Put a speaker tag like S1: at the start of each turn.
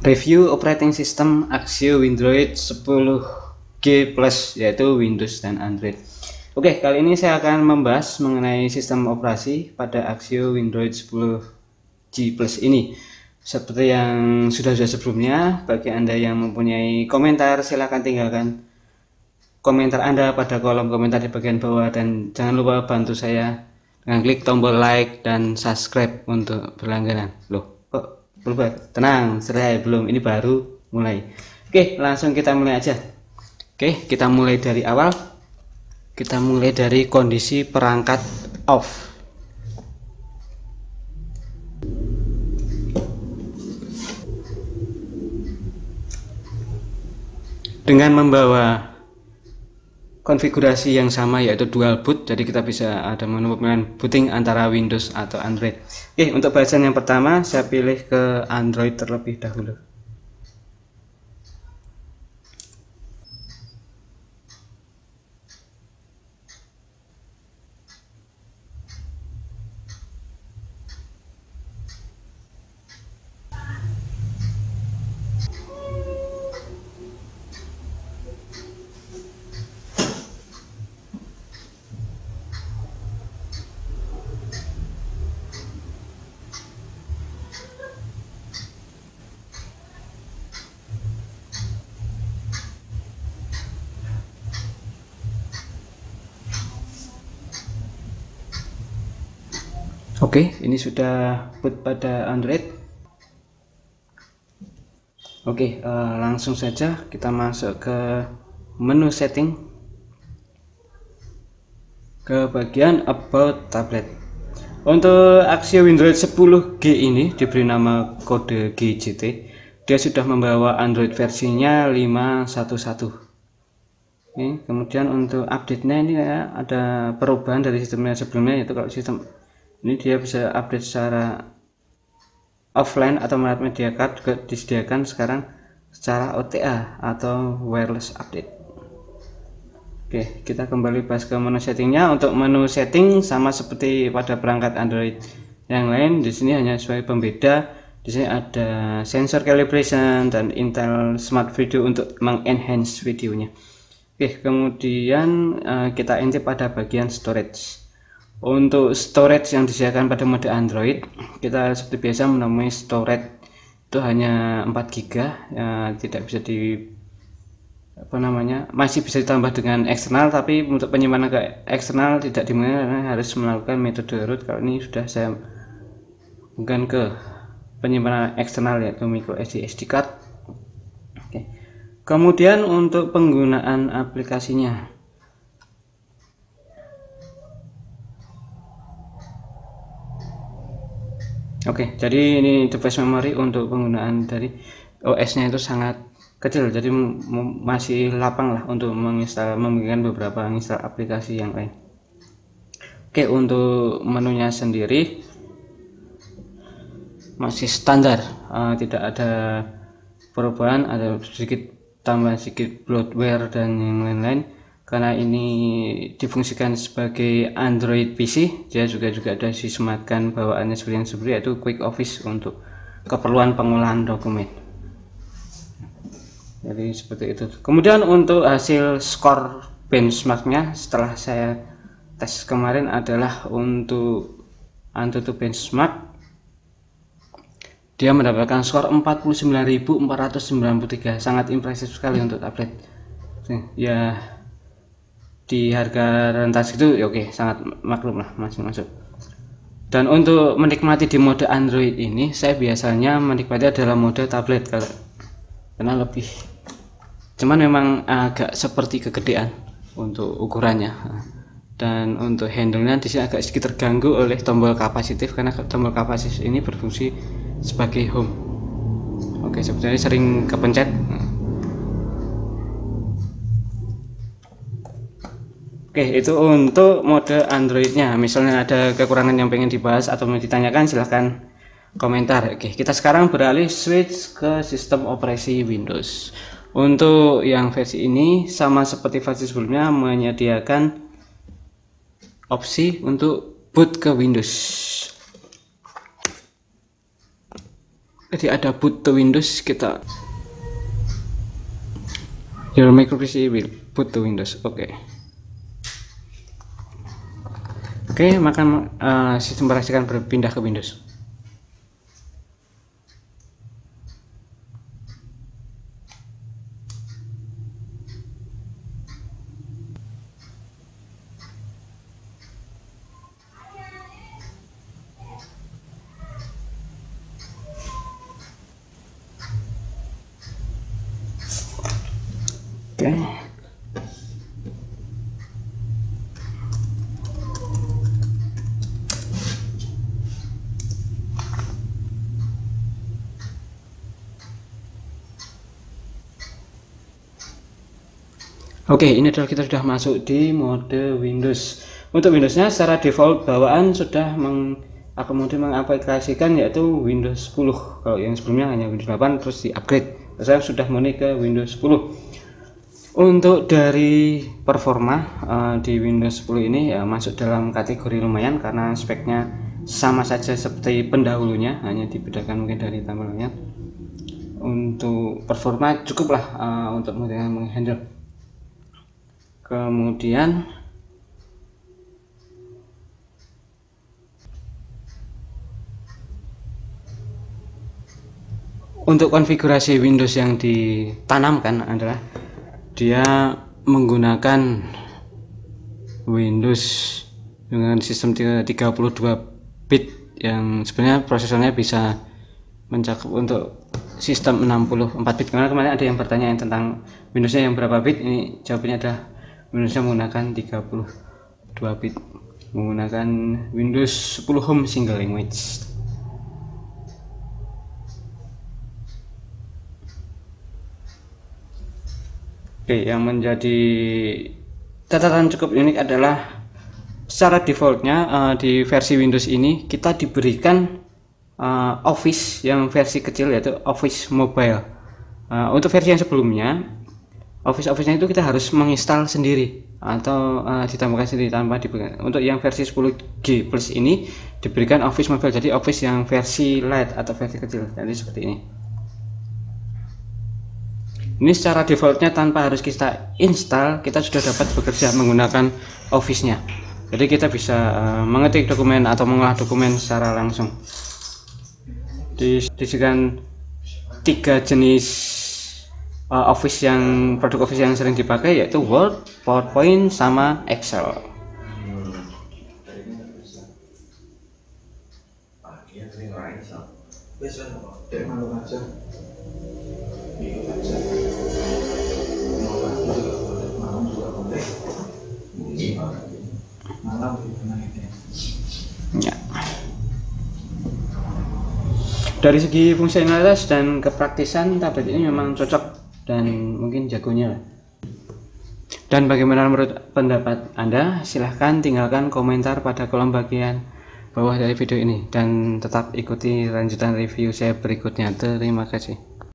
S1: review operating system Axio Android 10G Plus yaitu Windows dan Android. Oke, kali ini saya akan membahas mengenai sistem operasi pada Axio Android 10G Plus ini. Seperti yang sudah-sudah sebelumnya, bagi Anda yang mempunyai komentar silahkan tinggalkan komentar Anda pada kolom komentar di bagian bawah dan jangan lupa bantu saya dengan klik tombol like dan subscribe untuk berlangganan. Loh, belum tenang serai belum. Ini baru mulai. Oke langsung kita mulai aja. Oke kita mulai dari awal. Kita mulai dari kondisi perangkat off. Dengan membawa konfigurasi yang sama yaitu dual boot jadi kita bisa ada menu pemilihan booting antara Windows atau Android. Oke untuk bahasan yang pertama saya pilih ke Android terlebih dahulu Oke, ini sudah boot pada Android. Oke, uh, langsung saja kita masuk ke menu setting ke bagian about tablet. Untuk Axio Android 10G ini diberi nama kode GJT. Dia sudah membawa Android versinya 5.1.1. Ini kemudian untuk update-nya ini ada perubahan dari sistemnya sebelumnya yaitu kalau sistem ini dia bisa update secara offline atau melalui media card juga disediakan sekarang secara OTA atau wireless update. Oke kita kembali bahas ke menu settingnya. Untuk menu setting sama seperti pada perangkat Android yang lain di sini hanya sesuai pembeda. Di sini ada sensor calibration dan Intel Smart Video untuk mengenhance videonya. Oke kemudian eh, kita intip pada bagian storage untuk storage yang disediakan pada mode Android kita seperti biasa menemui storage itu hanya 4 GB ya, tidak bisa di apa namanya masih bisa ditambah dengan eksternal tapi untuk penyimpanan ke eksternal tidak dimulai harus melakukan metode root. Kalau ini sudah saya bukan ke penyimpanan eksternal yaitu micro SD SD card. Oke. kemudian untuk penggunaan aplikasinya Oke, jadi ini device memory untuk penggunaan dari OS-nya itu sangat kecil, jadi masih lapang lah untuk menginstal membikin beberapa menginstal aplikasi yang lain. Oke, untuk menunya sendiri masih standar, uh, tidak ada perubahan, ada sedikit tambahan sedikit bloatware dan yang lain-lain karena ini difungsikan sebagai Android PC dia juga juga ada disematkan bawaannya seperti yang sebelumnya yaitu Quick Office untuk keperluan pengolahan dokumen. Jadi seperti itu. Kemudian untuk hasil skor benchmarknya setelah saya tes kemarin adalah untuk Antutu benchmark dia mendapatkan skor 49.493 sangat impresif sekali untuk tablet ya di harga rentas itu ya oke sangat maklum lah masih masuk. Dan untuk menikmati di mode Android ini saya biasanya menikmati adalah mode tablet karena lebih cuman memang agak seperti kegedean untuk ukurannya. Dan untuk handlenya di sini agak sedikit terganggu oleh tombol kapasitif karena tombol kapasitif ini berfungsi sebagai home. Oke sebetulnya sering kepencet Oke, itu untuk mode Androidnya. Misalnya ada kekurangan yang pengen dibahas atau mau ditanyakan, silahkan komentar. Oke, kita sekarang beralih switch ke sistem operasi Windows. Untuk yang versi ini sama seperti versi sebelumnya menyediakan opsi untuk boot ke Windows. tadi ada boot to Windows kita your micro PC will boot to Windows oke okay. Oke maka uh, sistem perasikan berpindah ke Windows Oke. Oke, ini adalah kita sudah masuk di mode Windows. Untuk Windowsnya secara default bawaan sudah mengakomodir mengaplikasikan yaitu Windows 10. Kalau yang sebelumnya hanya Windows 8 terus di upgrade. Saya sudah mulai ke Windows 10 untuk dari performa uh, di Windows 10 ini ya masuk dalam kategori lumayan karena speknya sama saja seperti pendahulunya hanya dibedakan mungkin dari tampilannya untuk performa cukuplah uh, untuk menghandle kemudian untuk konfigurasi Windows yang ditanamkan adalah dia menggunakan Windows dengan sistem 32 bit yang sebenarnya prosesornya bisa mencakup untuk sistem 64 bit. Karena kemarin ada yang bertanya tentang Windowsnya yang berapa bit ini jawabannya adalah Windowsnya menggunakan 32 bit menggunakan Windows 10 Home Single Language Oke, yang menjadi catatan cukup unik adalah secara defaultnya uh, di versi Windows ini kita diberikan uh, Office yang versi kecil yaitu Office Mobile. Uh, untuk versi yang sebelumnya Office Office-nya itu kita harus menginstal sendiri atau uh, ditambahkan sendiri tanpa diberikan. Untuk yang versi 10G Plus ini diberikan Office Mobile jadi Office yang versi light atau versi kecil. Jadi seperti ini ini secara defaultnya tanpa harus kita install kita sudah dapat bekerja menggunakan office nya jadi kita bisa uh, mengetik dokumen atau mengolah dokumen secara langsung disediakan tiga jenis uh, office yang produk office yang sering dipakai yaitu Word, PowerPoint sama Excel. Ya. Dari segi fungsionalitas dan kepraktisan tablet ini memang cocok dan mungkin jagonya dan bagaimana menurut pendapat Anda? Silahkan tinggalkan komentar pada kolom bagian bawah dari video ini. Dan tetap ikuti lanjutan review saya berikutnya. Terima kasih